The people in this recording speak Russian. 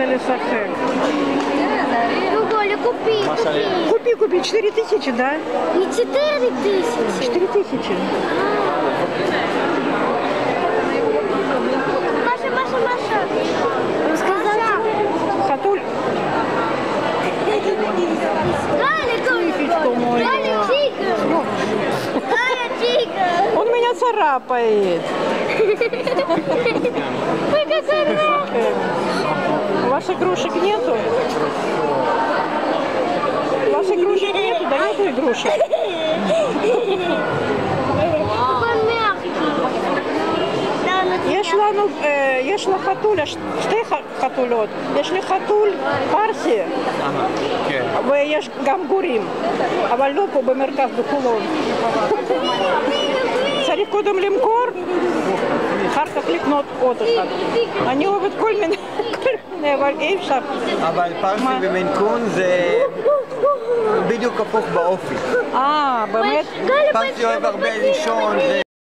цели Сахель. Другой, купи, купи. Купи, купи, четыре тысячи, да? Не четыре тысячи. Четыре тысячи. Маша, Маша, Маша. Сказал. Катуль. Тысячку мою. Он меня царапает. игрушек нету? У вас игрушек нету, да нету игрушек? Если ну, э, если хатуля, ты хатулет, если хатуль парси, вы ешь гамгурим, а валюку бы мерказ духулон. Царикодом лимкор, харка кликнот отыхат. Они ловят кольмин. כן, אבל אי אפשר. אבל פרסי ומנקון זה בדיוק הפוך באופי. אה, באמת? פרסי אוהב הרבה לישון.